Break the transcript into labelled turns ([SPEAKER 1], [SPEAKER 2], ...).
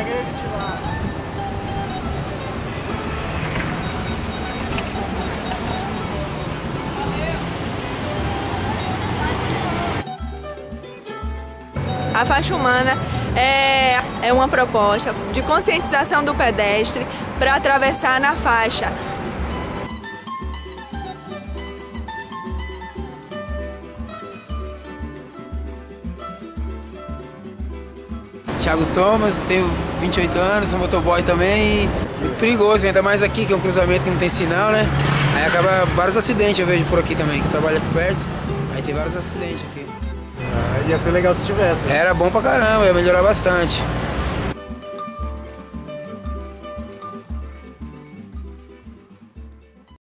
[SPEAKER 1] Pega ele de lá.
[SPEAKER 2] A faixa humana é, é uma proposta de conscientização do pedestre para atravessar na faixa.
[SPEAKER 3] Thiago Thomas, tenho 28 anos, sou motoboy também e perigoso, ainda mais aqui que é um cruzamento que não tem sinal, né? Aí acaba vários acidentes eu vejo por aqui também, que eu trabalho aqui perto, aí tem vários acidentes aqui.
[SPEAKER 1] Ah, ia ser legal se tivesse. né?
[SPEAKER 3] Era bom pra caramba, ia melhorar bastante.